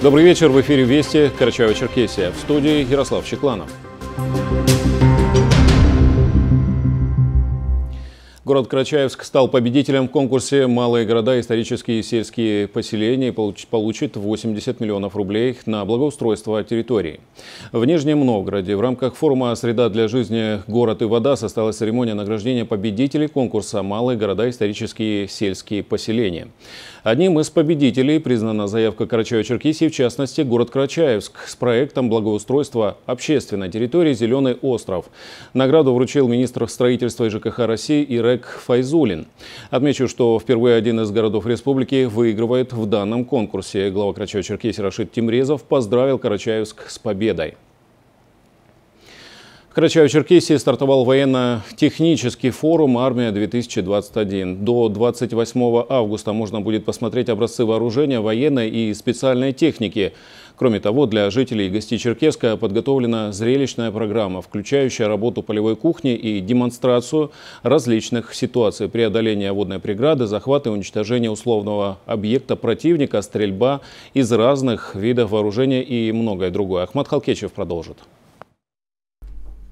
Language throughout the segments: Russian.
Добрый вечер. В эфире «Вести» Карачаево-Черкесия. В студии Ярослав Чекланов. Город Карачаевск стал победителем в конкурсе «Малые города, исторические и сельские поселения» и получит 80 миллионов рублей на благоустройство территории. В Нижнем Новгороде в рамках форума «Среда для жизни. Город и вода» состоялась церемония награждения победителей конкурса «Малые города, исторические и сельские поселения». Одним из победителей признана заявка Карачаева-Черкесии, в частности, город Карачаевск с проектом благоустройства общественной территории «Зеленый остров». Награду вручил министр строительства и ЖКХ России Ирек Файзулин. Отмечу, что впервые один из городов республики выигрывает в данном конкурсе. Глава Карачаева-Черкесии Рашид Тимрезов поздравил Карачаевск с победой. Карачаево-Черкесии стартовал военно-технический форум «Армия-2021». До 28 августа можно будет посмотреть образцы вооружения, военной и специальной техники. Кроме того, для жителей и гостей Черкеска подготовлена зрелищная программа, включающая работу полевой кухни и демонстрацию различных ситуаций преодоления водной преграды, захват и уничтожение условного объекта противника, стрельба из разных видов вооружения и многое другое. Ахмат Халкечев продолжит.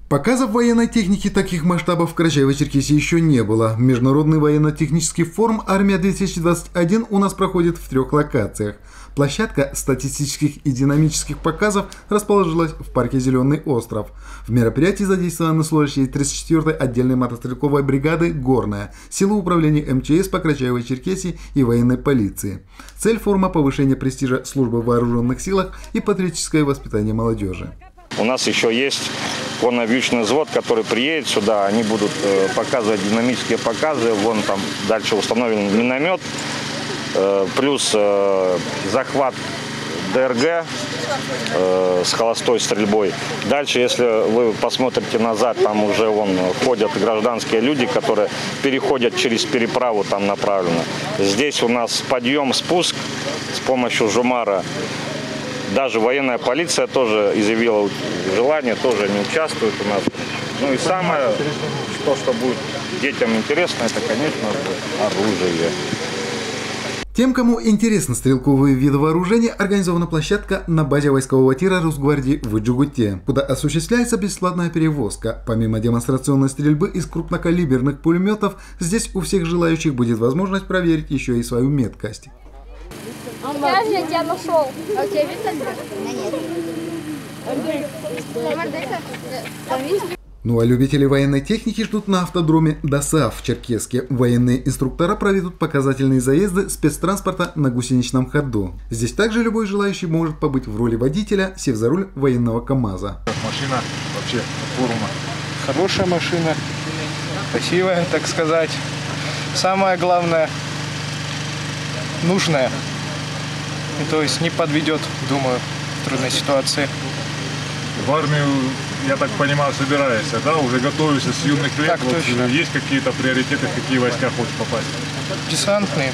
Показов военной техники таких масштабов в Карачаево-Черкесии еще не было. Международный военно-технический форум «Армия-2021» у нас проходит в трех локациях. Площадка статистических и динамических показов расположилась в парке «Зеленый остров». В мероприятии задействованы служащие 34-й отдельной мотострелковой бригады «Горная», силы управления МЧС по Карачаево-Черкесии и военной полиции. Цель форума – повышение престижа службы в вооруженных силах и патриотическое воспитание молодежи. У нас еще есть конно-вьючный взвод, который приедет сюда, они будут э, показывать динамические показы, вон там дальше установлен миномет, э, плюс э, захват ДРГ с холостой стрельбой. Дальше, если вы посмотрите назад, там уже вон ходят гражданские люди, которые переходят через переправу там направленно. Здесь у нас подъем, спуск с помощью жумара. Даже военная полиция тоже изъявила желание, тоже не участвует у нас. Ну и самое, то, что будет детям интересно, это, конечно, оружие. Тем, кому интересны стрелковые виды вооружения, организована площадка на базе войскового тира Росгвардии в Джугуте, куда осуществляется бесплатная перевозка. Помимо демонстрационной стрельбы из крупнокалиберных пулеметов, здесь у всех желающих будет возможность проверить еще и свою меткость. Я же тебя нашел. А у тебя видно? Нет. Ну а любители военной техники ждут на автодроме ДОСАВ в Черкеске. Военные инструктора проведут показательные заезды спецтранспорта на гусеничном ходу. Здесь также любой желающий может побыть в роли водителя, сев за руль военного КАМАЗа. Машина вообще форума. Хорошая машина, красивая, так сказать. Самое главное, нужная. И то есть не подведет, думаю, в трудной ситуации. В армию, я так понимаю, собираешься, да? Уже готовишься с юных лет? Так, вот точно. Есть какие-то приоритеты, в какие войска хочешь попасть? Десантные.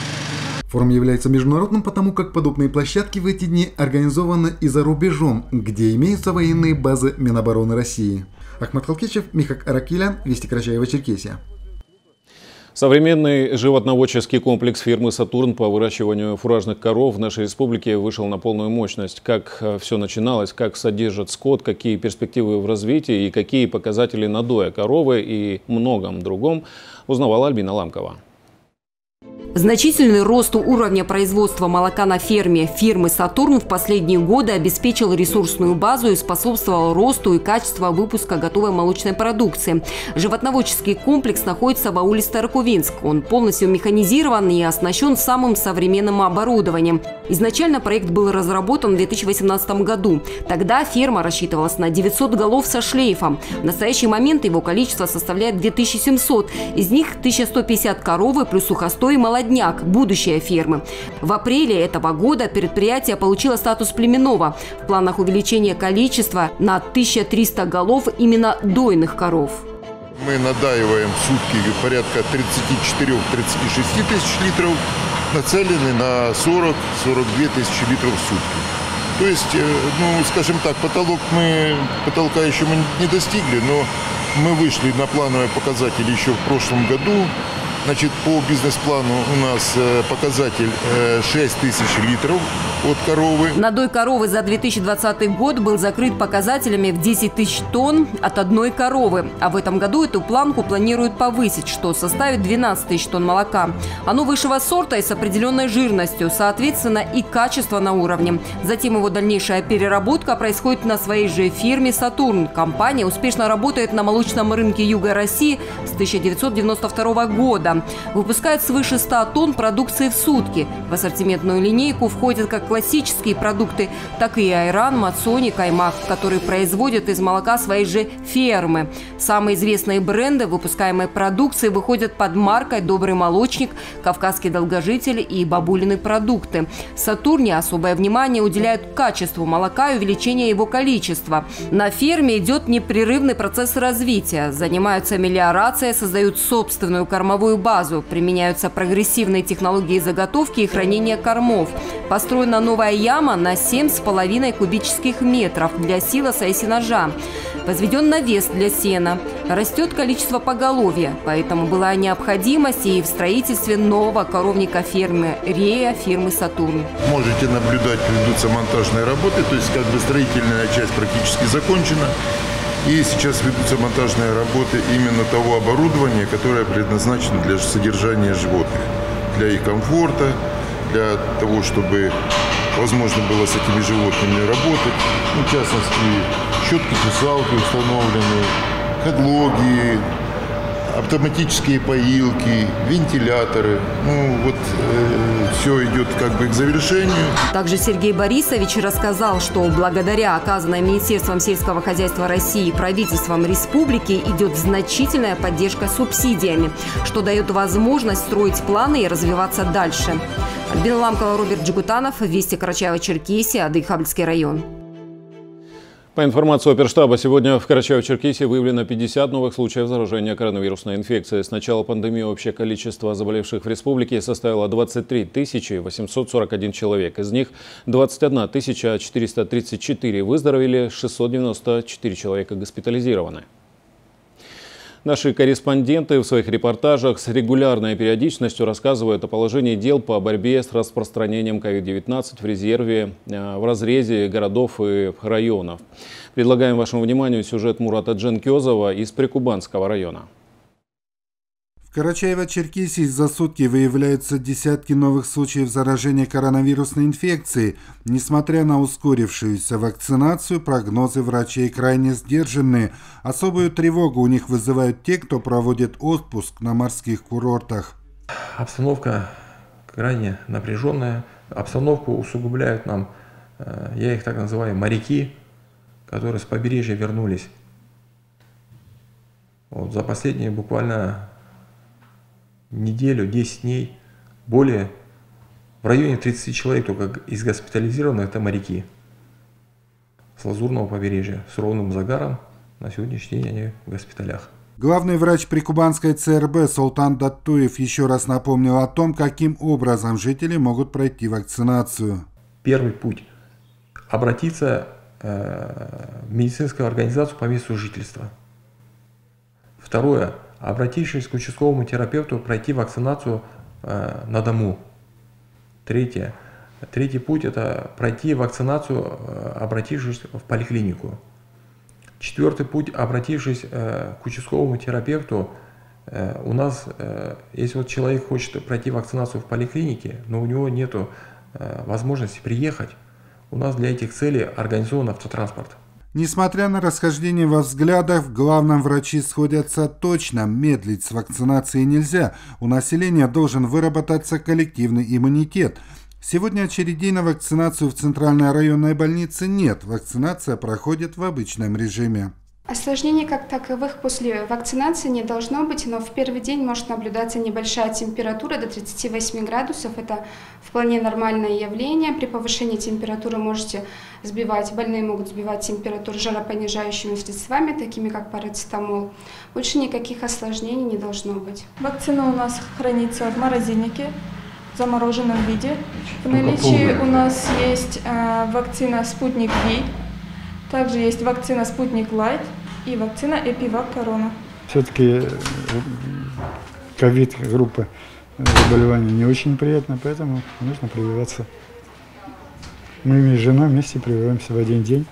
Форум является международным, потому как подобные площадки в эти дни организованы и за рубежом, где имеются военные базы Минобороны России. Ахмад Халкичев, Михак Аракилян, Вести Карачаева, Черкесия. Современный животноводческий комплекс фирмы «Сатурн» по выращиванию фуражных коров в нашей республике вышел на полную мощность. Как э, все начиналось, как содержат скот, какие перспективы в развитии и какие показатели надоя коровы и многом другом, узнавала Альбина Ламкова. Значительный рост уровня производства молока на ферме фирмы «Сатурн» в последние годы обеспечил ресурсную базу и способствовал росту и качеству выпуска готовой молочной продукции. Животноводческий комплекс находится в ауле Старокувинск. Он полностью механизирован и оснащен самым современным оборудованием. Изначально проект был разработан в 2018 году. Тогда ферма рассчитывалась на 900 голов со шлейфом. В настоящий момент его количество составляет 2700. Из них 1150 коровы плюс сухостой и молодец «Молодняк» – будущее фермы. В апреле этого года предприятие получило статус племенного. В планах увеличения количества на 1300 голов именно дойных коров. Мы надаиваем в сутки порядка 34-36 тысяч литров, нацелены на 40-42 тысячи литров в сутки. То есть, э, ну, скажем так, потолок мы, потолка еще мы не достигли, но мы вышли на плановые показатели еще в прошлом году. Значит, по бизнес-плану у нас э, показатель 6 э, тысяч литров от коровы. Надой коровы за 2020 год был закрыт показателями в 10 тысяч тонн от одной коровы. А в этом году эту планку планируют повысить, что составит 12 тысяч тонн молока. Оно высшего сорта и с определенной жирностью, соответственно, и качество на уровне. Затем его дальнейшая переработка происходит на своей же фирме «Сатурн». Компания успешно работает на молочном рынке Юга России с 1992 года. Выпускает свыше 100 тонн продукции в сутки. В ассортиментную линейку входят как классические продукты, так и айран, мацони, каймак, которые производят из молока своей же фермы. Самые известные бренды выпускаемой продукции выходят под маркой «Добрый молочник», «Кавказский долгожитель» и «Бабулины продукты». Сатурне особое внимание уделяют качеству молока и увеличению его количества. На ферме идет непрерывный процесс развития. Занимаются мелиорацией, создают собственную кормовую базу, применяются прогрессивные технологии заготовки и хранения кормов. Построена новая яма на 7,5 кубических метров для силоса и сенажа. Возведен навес для сена. Растет количество поголовья, поэтому была необходимость и в строительстве нового коровника фермы Рея фирмы «Сатурн». Можете наблюдать, ведутся монтажные работы, то есть как бы строительная часть практически закончена. И сейчас ведутся монтажные работы именно того оборудования, которое предназначено для содержания животных, для их комфорта, для того, чтобы возможно было с этими животными работать. Ну, в частности, щетки-чесалки установлены, хедлоги, автоматические поилки, вентиляторы. Ну, вот э, все идет как бы к завершению. Также Сергей Борисович рассказал, что благодаря оказанной Министерством сельского хозяйства России и правительством республики идет значительная поддержка субсидиями, что дает возможность строить планы и развиваться дальше. Альбина Ламкова, Роберт Джигутанов, Вести Карачаево-Черкесия, Адыхабльский район. По информации оперштаба, сегодня в Карачаево-Черкесии выявлено 50 новых случаев заражения коронавирусной инфекцией. С начала пандемии общее количество заболевших в республике составило 23 841 человек. Из них 21 434 выздоровели, 694 человека госпитализированы. Наши корреспонденты в своих репортажах с регулярной периодичностью рассказывают о положении дел по борьбе с распространением COVID-19 в резерве, э, в разрезе городов и районов. Предлагаем вашему вниманию сюжет Мурата Дженкезова из Прикубанского района. Карачаево-Черкесии за сутки выявляются десятки новых случаев заражения коронавирусной инфекцией. Несмотря на ускорившуюся вакцинацию, прогнозы врачей крайне сдержанные. Особую тревогу у них вызывают те, кто проводит отпуск на морских курортах. Обстановка крайне напряженная. Обстановку усугубляют нам, э, я их так называю, моряки, которые с побережья вернулись. Вот за последние буквально неделю, 10 дней, более, в районе 30 человек только из госпитализированных это моряки с Лазурного побережья, с ровным загаром. На сегодняшний день они в госпиталях. Главный врач Прикубанской ЦРБ Султан Даттуев еще раз напомнил о том, каким образом жители могут пройти вакцинацию. Первый путь – обратиться э, в медицинскую организацию по месту жительства. Второе обратившись к участковому терапевту, пройти вакцинацию э, на дому. Третье. Третий путь – это пройти вакцинацию, э, обратившись в поликлинику. Четвертый путь – обратившись э, к участковому терапевту. Э, у нас, э, если вот человек хочет пройти вакцинацию в поликлинике, но у него нет э, возможности приехать, у нас для этих целей организован автотранспорт. Несмотря на расхождение во взглядах, в главном врачи сходятся точно. Медлить с вакцинацией нельзя. У населения должен выработаться коллективный иммунитет. Сегодня очередей на вакцинацию в Центральной районной больнице нет. Вакцинация проходит в обычном режиме. Осложнений как таковых после вакцинации не должно быть, но в первый день может наблюдаться небольшая температура до 38 градусов. Это вполне нормальное явление. При повышении температуры можете сбивать, больные могут сбивать температуру жаропонижающими средствами, такими как парацетамол. Больше никаких осложнений не должно быть. Вакцина у нас хранится в морозильнике в замороженном виде. В наличии у нас есть э, вакцина «Спутник Ви», также есть вакцина «Спутник Лайт» и вакцина «Эпивак Корона». Все-таки э, ковид группа заболевания не очень приятно, поэтому нужно прививаться. Мы с женой вместе прививаемся в один день.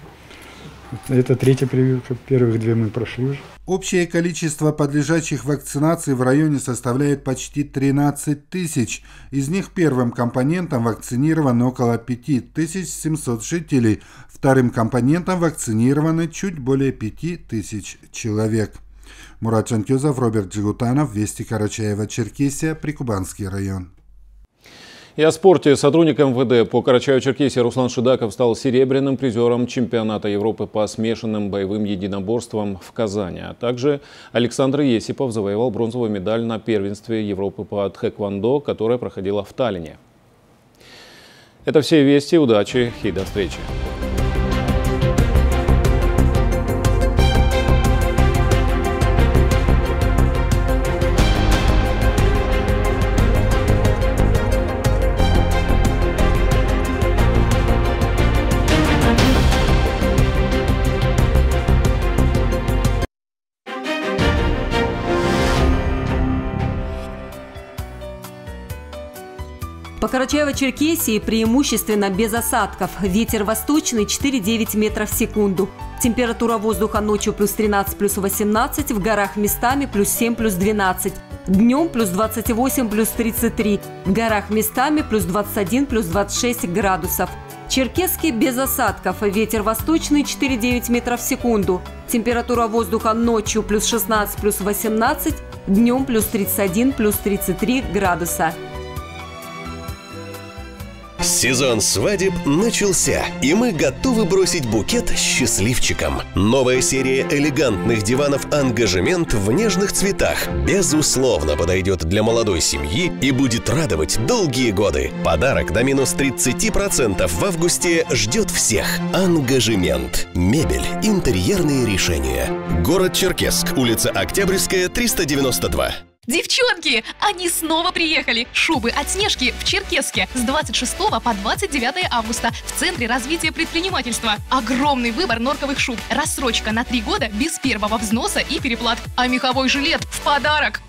Это третья прививка. Первых две мы прошли уже. Общее количество подлежащих вакцинации в районе составляет почти 13 тысяч. Из них первым компонентом вакцинировано около 5700 жителей, вторым компонентом вакцинированы чуть более 5000 человек. Мурат Чанкюзов, Роберт Джигутанов, Вести Карачаева, Черкесия, Прикубанский район. И о спорте. Сотрудник МВД по Карачаю-Черкесии Руслан Шидаков стал серебряным призером чемпионата Европы по смешанным боевым единоборствам в Казани. А также Александр Есипов завоевал бронзовую медаль на первенстве Европы по тхэквондо, которое проходило в Таллине. Это все вести. Удачи и до встречи. Карачаево-Черкесии преимущественно без осадков. Ветер восточный 4-9 метров в секунду. Температура воздуха ночью плюс 13, плюс 18, в горах местами плюс 7, плюс 12. Днем плюс 28, плюс 33. В горах местами плюс 21, плюс 26 градусов. Черкесский без осадков. Ветер восточный 4-9 метров в секунду. Температура воздуха ночью плюс 16, плюс 18. Днем плюс 31, плюс 33 градуса. Сезон свадеб начался, и мы готовы бросить букет счастливчикам. Новая серия элегантных диванов «Ангажемент» в нежных цветах безусловно подойдет для молодой семьи и будет радовать долгие годы. Подарок до минус 30% в августе ждет всех. «Ангажемент». Мебель, интерьерные решения. Город Черкесск, улица Октябрьская, 392. Девчонки, они снова приехали. Шубы от Снежки в Черкеске с 26 по 29 августа в Центре развития предпринимательства. Огромный выбор норковых шуб. Рассрочка на 3 года без первого взноса и переплат. А меховой жилет в подарок.